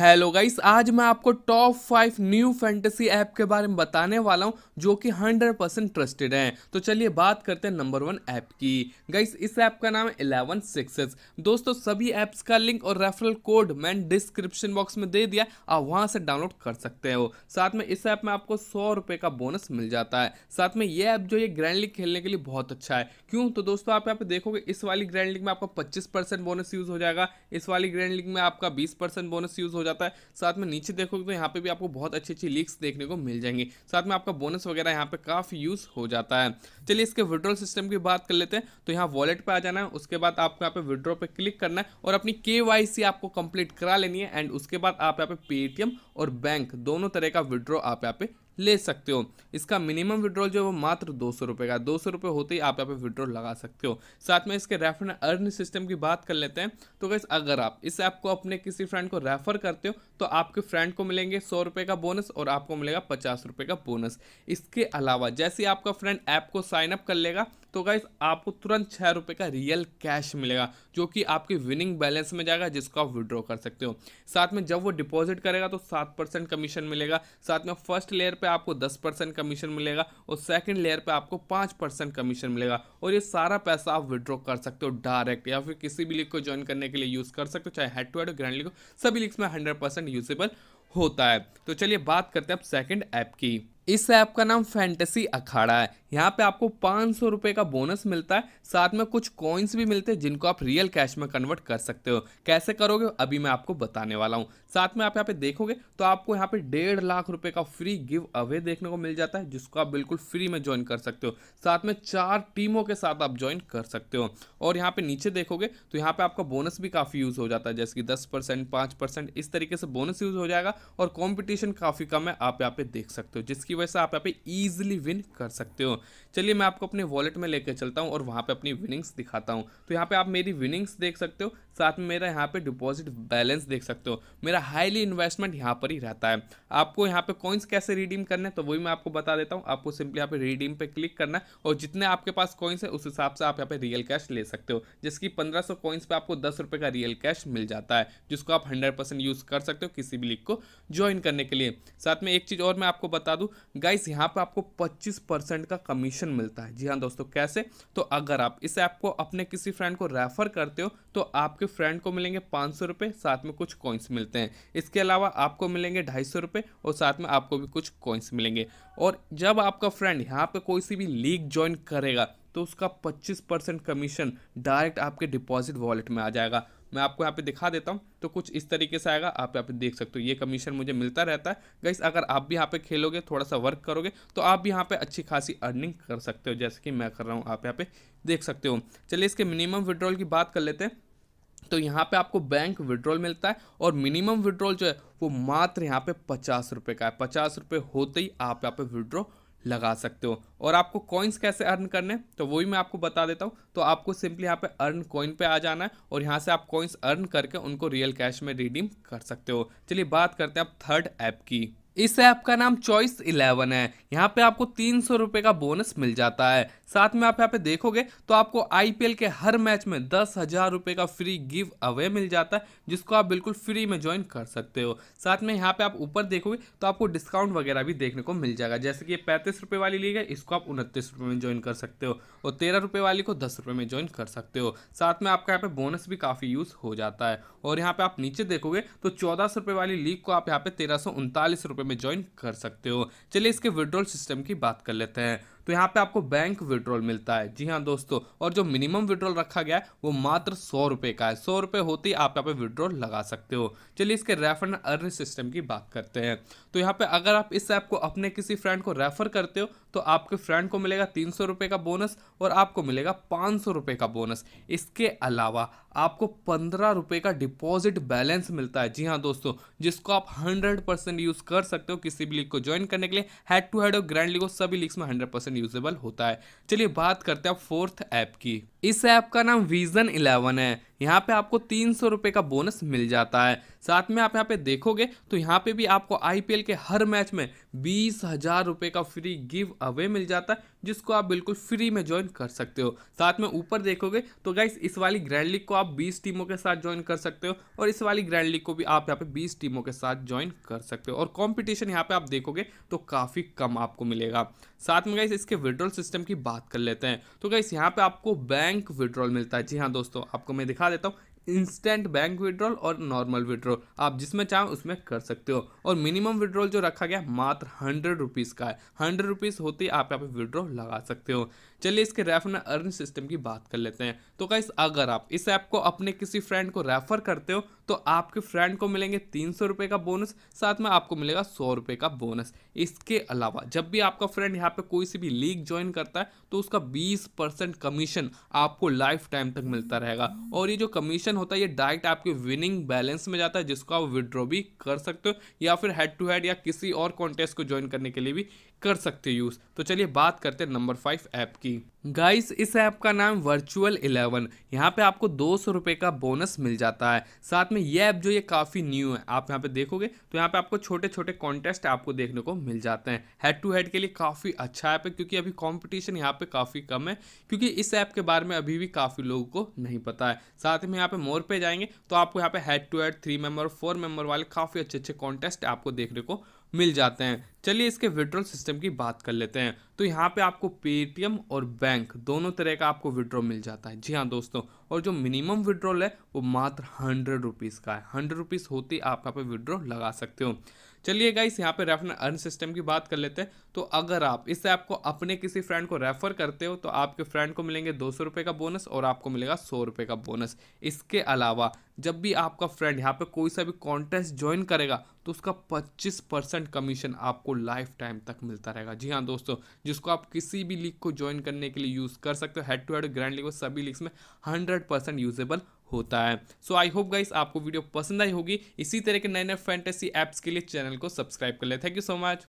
Hello guys आज मैं आपको top five new fantasy app के बारे में बताने वाला हूँ, जो कि 100% परसेंट ट्रस्टेड हैं। तो चलिए बात करते हैं नंबर वन ऐप की। गाइस इस ऐप का नाम है इलेवन सिक्सेस दोस्तों, सभी ऐप्स का लिंक और रेफरल कोड मैंने डिस्क्रिप्शन बॉक्स में दे दिया, आप वहाँ से डाउनलोड कर सकते हो। साथ में इस ऐप में आपको सौ का बोनस मिल जाता है। साथ में ये ऐप जो ये ग्रैंड लीग खेलने के लिए बहुत अच्छा है। क्यों? तो दोस्तों, आप यहाँ पे देखोगे, इस वाली ग्रैंड लीग में आपका पच्चीस बोनस यूज़ हो जाएगा, इस वाली ग्रैंड लीग में आपका बीस बोनस यूज़ हो जाता है। साथ में नीचे देखोगे तो यहाँ पे भी आपको बहुत अच्छी अच्छी लीक्स देखने को मिल जाएँगी। साथ में आपका बोनस वगैरह यहाँ पे काफ़ी यूज़ हो जाता है। चलिए इसके विड्रॉल सिस्टम की बात कर लेते हैं। तो यहाँ वॉलेट पर आ जाना है, उसके बाद आपको यहाँ पे विड्रॉ पे क्लिक करना है और अपनी के आपको कंप्लीट करा लेनी है एंड उसके बाद आप यहाँ पे पेटीएम और बैंक दोनों तरह का विड्रॉ आप यहाँ पे ले सकते हो। इसका मिनिमम विड्रॉल जो है वो मात्र दो सौ रुपये का दो सौ रुपये होते ही आप यहाँ पे विड्रॉल लगा सकते हो। साथ में इसके रेफर अर्न सिस्टम की बात कर लेते हैं। तो गैस अगर आप इस ऐप को अपने किसी फ्रेंड को रेफर करते हो तो आपके फ्रेंड को मिलेंगे सौ रुपये का बोनस और आपको मिलेगा पचास रुपये का बोनस इसके अलावा जैसे आपका फ्रेंड ऐप को साइनअप कर लेगा तो गाइस आपको तुरंत छः रुपये का रियल कैश मिलेगा, जो कि आपके विनिंग बैलेंस में जाएगा, जिसको आप विड्रॉ कर सकते हो। साथ में जब वो डिपॉजिट करेगा तो सात परसेंट कमीशन मिलेगा। साथ में फ़र्स्ट लेयर पे आपको दस परसेंट कमीशन मिलेगा और सेकंड लेयर पे आपको पाँच परसेंट कमीशन मिलेगा। और ये सारा पैसा आप विड्रॉ कर सकते हो डायरेक्ट या फिर किसी भी लीग को ज्वाइन करने के लिए यूज़ कर सकते हो, चाहे head to head grand league सभी लीग्स में हंड्रेड परसेंट यूजेबल होता है। तो चलिए बात करते हैं अब सेकंड ऐप की। इस ऐप का नाम फैंटेसी अखाड़ा है। यहाँ पे आपको पाँच सौ रुपये का बोनस मिलता है। साथ में कुछ कॉइन्स भी मिलते हैं, जिनको आप रियल कैश में कन्वर्ट कर सकते हो। कैसे करोगे? अभी मैं आपको बताने वाला हूँ। साथ में आप यहाँ पे देखोगे तो आपको यहाँ पे डेढ़ लाख रुपए का फ्री गिव अवे देखने को मिल जाता है, जिसको आप बिल्कुल फ्री में ज्वाइन कर सकते हो। साथ में चार टीमों के साथ आप ज्वाइन कर सकते हो। और यहाँ पे नीचे देखोगे तो यहाँ पे आपका बोनस भी काफ़ी यूज़ हो जाता है, जैसे कि दस परसेंट इस तरीके से बोनस यूज़ हो जाएगा। और कॉम्पिटिशन काफ़ी कम है, आप यहाँ पे देख सकते हो, जिसकी वजह से आप यहाँ पे ईजिली विन कर सकते हो। चलिए मैं आपको अपने वॉलेट में लेकर चलता हूँ और वहाँ पे अपनी विनिंग्स दिखाता हूँ। तो यहाँ पे आप मेरी विनिंग्स देख सकते हो, साथ में मेरा यहाँ पे डिपॉजिट बैलेंस देख सकते हो। मेरा हाईली इन्वेस्टमेंट यहाँ पर ही रहता है। आपको यहाँ पे कॉइन्स कैसे रिडीम करना है तो वही मैं आपको बता देता हूँ। आपको सिंपली यहाँ पे रिडीम पे क्लिक करना है और जितने आपके पास कॉइन्स है, उस हिसाब से आप यहाँ पे रियल कैश ले सकते हो। जिसकी पंद्रह सौ कॉइन्स पे आपको दस रुपये का रियल कैश मिल जाता है, जिसको आप हंड्रेड परसेंट यूज़ कर सकते हो किसी भी लीग को ज्वाइन करने के लिए। साथ में एक चीज़ और मैं आपको बता दूँ गाइस यहाँ पे आपको पच्चीस परसेंट का कमीशन मिलता है। जी हाँ दोस्तों, कैसे? तो अगर आप इस ऐप को अपने किसी फ्रेंड को रेफर करते हो तो आपके फ्रेंड को मिलेंगे पाँच सौ रुपये साथ में कुछ कॉइन्स मिलते हैं। इसके अलावा आपको मिलेंगे ढाई सौ रुपये और साथ में आपको भी कुछ कॉइन्स मिलेंगे। और जब आपका फ्रेंड यहाँ पे कोई सी भी लीग ज्वाइन करेगा तो उसका पच्चीस परसेंट कमीशन डायरेक्ट आपके डिपॉजिट वॉलेट में आ जाएगा। मैं आपको यहाँ पे दिखा देता हूँ तो कुछ इस तरीके से आएगा, आप यहाँ पे देख सकते हो, ये कमीशन मुझे मिलता रहता है। गाइस अगर आप भी यहाँ पे खेलोगे थोड़ा सा वर्क करोगे तो आप भी यहाँ पे अच्छी खासी अर्निंग कर सकते हो, जैसे कि मैं कर रहा हूँ, आप यहाँ पे देख सकते हो। चलिए इसके मिनिमम विड्रॉल की बात कर लेते हैं। तो यहाँ पे आपको बैंक विड्रॉल मिलता है, और मिनिमम विड्रॉल जो है, वो मात्र यहाँ पे पचास रुपये का है। पचास रुपये होते ही आप यहाँ पे विड्रॉ लगा सकते हो। और आपको कॉइन्स कैसे अर्न करने तो वही मैं आपको बता देता हूँ। तो आपको सिंपली यहाँ पे अर्न कॉइन पे आ जाना है और यहाँ से आप कॉइन्स अर्न करके उनको रियल कैश में रिडीम कर सकते हो। चलिए बात करते हैं आप थर्ड ऐप की। इस ऐप का नाम चॉइस इलेवन है। यहाँ पे आपको तीन सौ रुपये का बोनस मिल जाता है। साथ में आप यहाँ पे देखोगे तो आपको आईपीएल के हर मैच में दस हज़ार रुपये का फ्री गिव अवे मिल जाता है, जिसको आप बिल्कुल फ्री में ज्वाइन कर सकते हो। साथ में यहाँ पे आप ऊपर देखोगे तो आपको डिस्काउंट वगैरह भी देखने को मिल जाएगा। जैसे कि पैंतीस रुपये वाली लीग है इसको आप उनतीस रुपये में ज्वाइन कर सकते हो और तेरह रुपये वाली को दस रुपये में ज्वाइन कर सकते हो। साथ में आपका यहाँ पे बोनस भी काफ़ी यूज़ हो जाता है। और यहाँ पे आप नीचे देखोगे तो चौदह वाली लीग को आप यहाँ पे तेरह सौ रुपये में ज्वाइन कर सकते हो। चलिए इसके विड्रॉल सिस्टम की बात कर लेते हैं। तो यहाँ पे आपको बैंक विड्रॉल मिलता है। जी हाँ दोस्तों, और जो मिनिमम विड्रॉल रखा गया है, वो मात्र सौ रुपये का है। सौ रुपये होते ही आप यहाँ पे विड्रॉल लगा सकते हो। चलिए इसके रेफर अर्न सिस्टम की बात करते हैं। तो यहाँ पे अगर आप इस ऐप को अपने किसी फ्रेंड को रेफर करते हो तो आपके फ्रेंड को मिलेगा तीन सौ रुपये का बोनस और आपको मिलेगा पाँच सौ रुपये का बोनस इसके अलावा आपको पंद्रह रुपये का डिपॉजिट बैलेंस मिलता है। जी हाँ दोस्तों, जिसको आप हंड्रेड परसेंट यूज़ कर सकते हो किसी भी लीग को ज्वाइन करने के लिए। हेड टू हेड और ग्रैंड लीग सभी लीग्स में हंड्रेड परसेंट यूजेबल होता है। चलिए बात करते हैं फोर्थ ऐप की। इस ऐप का नाम विजन इलेवन है। यहाँ पे आपको तीन सौ रुपये का बोनस मिल जाता है। साथ में आप यहाँ पे देखोगे तो यहाँ पे भी आपको आईपीएल के हर मैच में बीस हज़ार रुपये का फ्री गिव अवे मिल जाता है, जिसको आप बिल्कुल फ्री में ज्वाइन कर सकते हो। साथ में ऊपर देखोगे तो गाइस इस वाली ग्रैंड लीग को आप 20 टीमों के साथ ज्वाइन कर सकते हो और इस वाली ग्रैंड लीग को भी आप यहाँ पे 20 टीमों के साथ ज्वाइन कर सकते हो। और कॉम्पिटिशन यहाँ पे आप देखोगे तो काफ़ी कम आपको मिलेगा। साथ में गाइस इसके विड्रॉल सिस्टम की बात कर लेते हैं। तो गाइस यहाँ पे आपको बैंक विड्रॉल मिलता है। जी हाँ दोस्तों आपको मैं दिखा देता हूँ। इंस्टेंट बैंक विड्रॉल और नॉर्मल विड्रॉल आप जिसमें चाहें उसमें कर सकते हो। और मिनिमम विड्रॉल जो रखा गया, मात्र हंड्रेड रुपीज़ का है। हंड्रेड रुपीज़ होते ही आप यहाँ पे विड्रॉल लगा सकते हो। चलिए इसके रेफर अर्न सिस्टम की बात कर लेते हैं। तो गाइस अगर आप इस ऐप को अपने किसी फ्रेंड को रेफर करते हो तो आपके फ्रेंड को मिलेंगे तीन सौ रुपये का बोनस साथ में आपको मिलेगा सौ रुपये का बोनस इसके अलावा जब भी आपका फ्रेंड यहाँ पे कोई सी भी लीग ज्वाइन करता है तो उसका बीस परसेंट कमीशन आपको लाइफ टाइम तक मिलता रहेगा। और ये जो कमीशन होता है, ये डायरेक्ट आपके विनिंग बैलेंस में जाता है, जिसको आप विड्रॉ भी कर सकते हो, या फिर हेड टू हेड या किसी और कॉन्टेस्ट को ज्वाइन करने के लिए भी कर सकते हो यूज़ तो चलिए बात करते हैं नंबर फाइव ऐप की। गाइस इस ऐप का नाम वर्चुअल इलेवन यहाँ पे आपको दो सौ रुपये का बोनस मिल जाता है। साथ में ये ऐप जो ये काफ़ी न्यू है, आप यहाँ पे देखोगे तो यहाँ पे आपको छोटे छोटे कॉन्टेस्ट आपको देखने को मिल जाते हैं। हेड टू हेड के लिए काफ़ी अच्छा ऐप है, क्योंकि अभी कॉम्पिटिशन यहाँ पे काफ़ी कम है, क्योंकि इस ऐप के बारे में अभी भी काफ़ी लोगों को नहीं पता है। साथ में यहाँ पे मोर पे जाएँगे तो आपको यहाँ पे head to head three member four member वाले काफ़ी अच्छे अच्छे कॉन्टेस्ट आपको देखने को मिल जाते हैं। चलिए इसके विड्रॉल सिस्टम की बात कर लेते हैं। तो यहाँ पे आपको पेटीएम और बैंक दोनों तरह का आपको विड्रॉ मिल जाता है। जी हाँ दोस्तों, और जो मिनिमम विड्रॉल है, वो मात्र हंड्रेड रुपीज़ का है। हंड्रेड रुपीज़ होते आप यहाँ पे विड्रॉ लगा सकते हो। चलिए गाइस यहाँ पे रेफर अर्न सिस्टम की बात कर लेते हैं। तो अगर आप इस ऐप को अपने किसी फ्रेंड को रेफर करते हो तो आपके फ्रेंड को मिलेंगे दो सौ का बोनस और आपको मिलेगा सौ रुपये का बोनस इसके अलावा, जब भी आपका फ्रेंड यहाँ पे कोई सा भी कॉन्टेस्ट ज्वाइन करेगा तो उसका 25 परसेंट कमीशन आपको लाइफ टाइम तक मिलता रहेगा। जी हाँ दोस्तों, जिसको आप किसी भी लीग को ज्वाइन करने के लिए यूज़ कर सकते हो head to head grand league सभी लीग्स में हंड्रेड परसेंट यूजेबल होता है। सो आई होप गाइस आपको वीडियो पसंद आई होगी। इसी तरह के नए नए फैंटेसी एप्स के लिए चैनल को सब्सक्राइब कर ले। Thank you so much